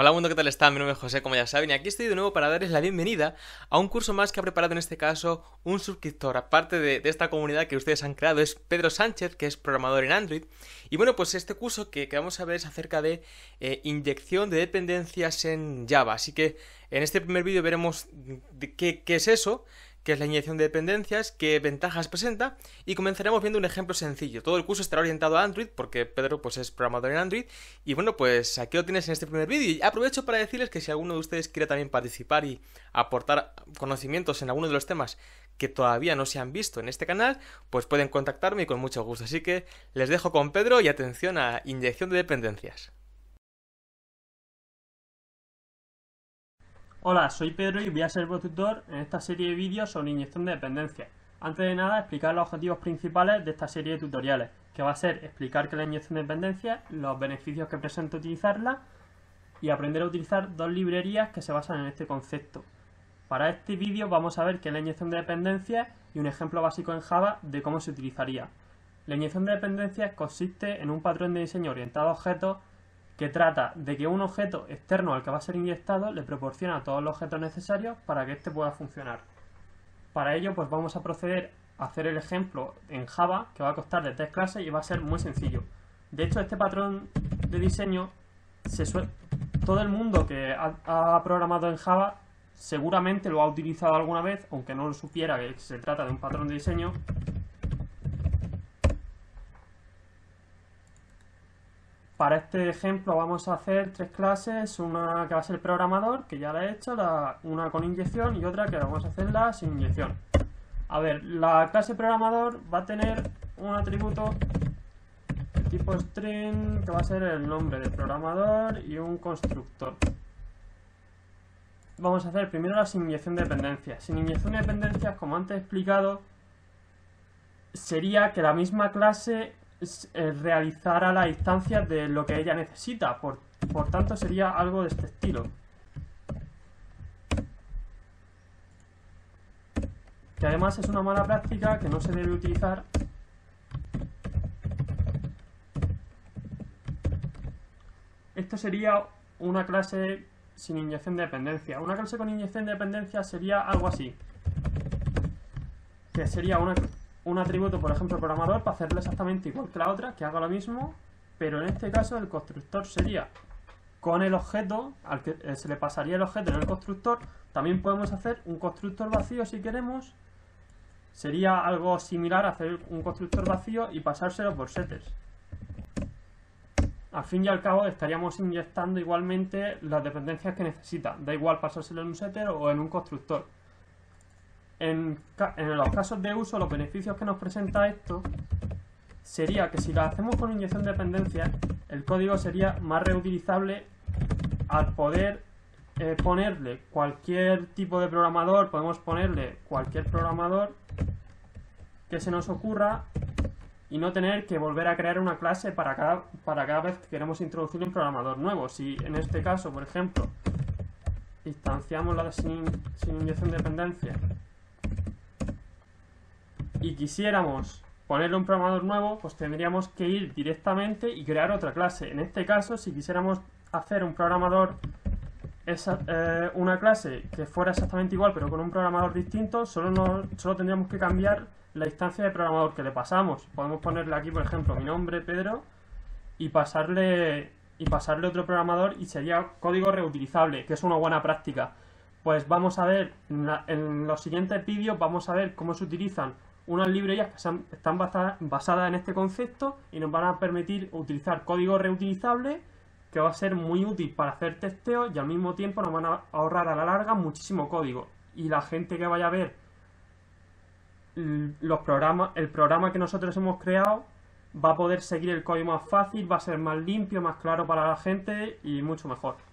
Hola mundo, ¿qué tal están? Mi nombre es José, como ya saben, y aquí estoy de nuevo para darles la bienvenida a un curso más que ha preparado en este caso un suscriptor, aparte de, esta comunidad que ustedes han creado, es Pedro Sánchez, que es programador en Android. Y bueno, pues este curso que, vamos a ver es acerca de eh, inyección de dependencias en Java. Así que en este primer vídeo veremos qué, qué es eso, qué es la inyección de dependencias, qué ventajas presenta y comenzaremos viendo un ejemplo sencillo. Todo el curso estará orientado a Android porque Pedro pues es programador en Android y bueno pues aquí lo tienes en este primer vídeo y aprovecho para decirles que si alguno de ustedes quiere también participar y aportar conocimientos en alguno de los temas que todavía no se han visto en este canal, pues pueden contactarme y con mucho gusto. Así que les dejo con Pedro y atención a inyección de dependencias. Hola, soy Pedro y voy a ser vuestro tutor en esta serie de vídeos sobre inyección de dependencia. Antes de nada, explicar los objetivos principales de esta serie de tutoriales, que va a ser explicar qué es la inyección de dependencia, los beneficios que presenta utilizarla y aprender a utilizar dos librerías que se basan en este concepto. Para este vídeo vamos a ver qué es la inyección de dependencia y un ejemplo básico en Java de cómo se utilizaría. La inyección de dependencias consiste en un patrón de diseño orientado a objetos que trata de que un objeto externo al que va a ser inyectado le proporciona todos los objetos necesarios para que éste pueda funcionar. Para ello, pues vamos a proceder a hacer el ejemplo en Java, que va a costar de tres clases y va a ser muy sencillo. De hecho, este patrón de diseño, se todo el mundo que ha, programado en Java seguramente lo ha utilizado alguna vez, aunque no lo supiera que se trata de un patrón de diseño, Para este ejemplo vamos a hacer tres clases, una que va a ser el programador, que ya la he hecho, una con inyección y otra que vamos a hacerla sin inyección. A ver, la clase programador va a tener un atributo tipo string, que va a ser el nombre del programador y un constructor. Vamos a hacer primero la sin inyección de dependencias. Sin inyección de dependencias, como antes he explicado, sería que la misma clase realizar a instancias de lo que ella necesita. Por, por tanto, sería algo de este estilo. Que además es una mala práctica que no se debe utilizar Esto sería una clase sin inyección de dependencia. Una clase con inyección de dependencia sería algo así. Que sería una, un atributo, por ejemplo, programador, para hacerlo exactamente igual que la otra, que haga lo mismo, pero en este caso el constructor sería con el objeto, al que eh, se le pasaría el objeto en el constructor, también podemos hacer un constructor vacío si queremos, sería algo similar a hacer un constructor vacío y pasárselo por setters. Al fin y al cabo estaríamos inyectando igualmente las dependencias que necesita, da igual pasárselo en un setter o en un constructor. En, los casos de uso, los beneficios que nos presenta esto sería que si lo hacemos con inyección de dependencia, el código sería más reutilizable al poder eh, ponerle cualquier tipo de programador, podemos ponerle cualquier programador que se nos ocurra y no tener que volver a crear una clase para cada, para cada vez que queremos introducir un programador nuevo. Si en este caso, por ejemplo, instanciamos la de sin, inyección de dependencia y quisiéramos ponerle un programador nuevo, pues tendríamos que ir directamente y crear otra clase. En este caso, si quisiéramos hacer un programador, esa, eh, una clase que fuera exactamente igual, pero con un programador distinto, solo, no, solo tendríamos que cambiar la instancia de programador que le pasamos. Podemos ponerle aquí, por ejemplo, mi nombre, Pedro, y pasarle, y pasarle otro programador y sería código reutilizable, que es una buena práctica. Pues vamos a ver, en, en los siguientes vídeos vamos a ver cómo se utilizan unas librerías que están basadas en este concepto y nos van a permitir utilizar código reutilizable que va a ser muy útil para hacer testeo y al mismo tiempo nos van a ahorrar a la larga muchísimo código. Y la gente que vaya a ver los programas, el programa que nosotros hemos creado va a poder seguir el código más fácil, va a ser más limpio, más claro para la gente y mucho mejor.